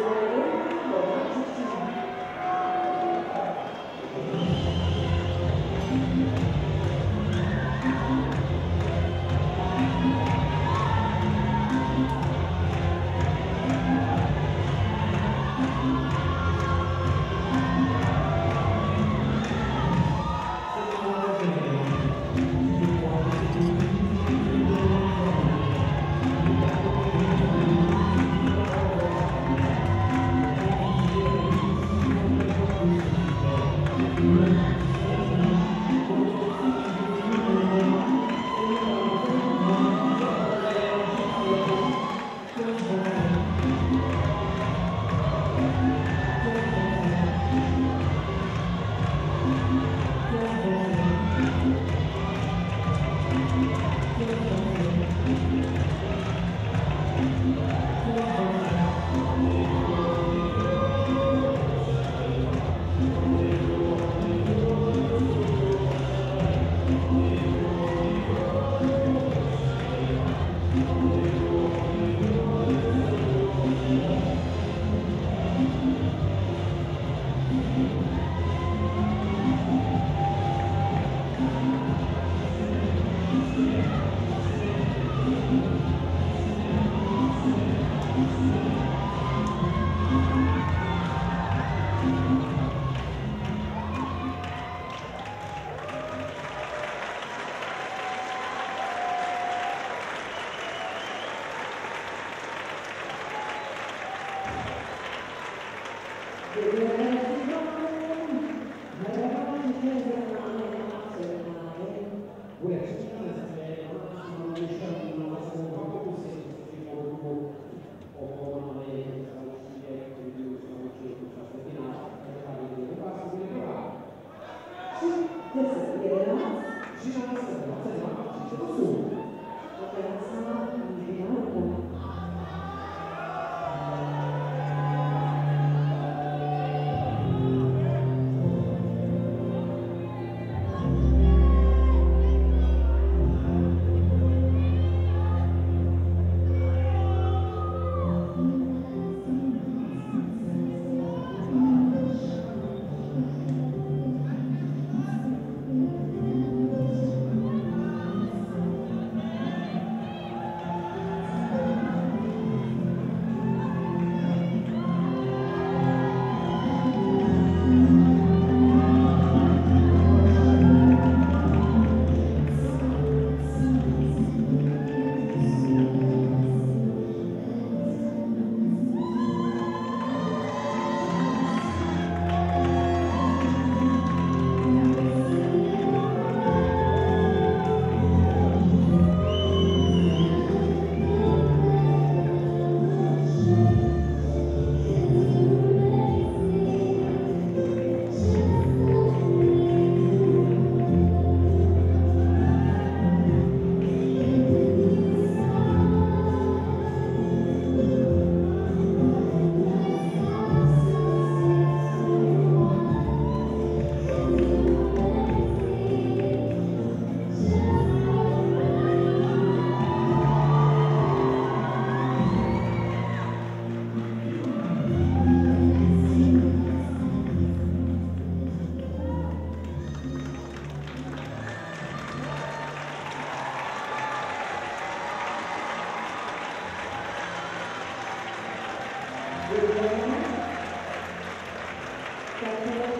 Lord. West. Thank you.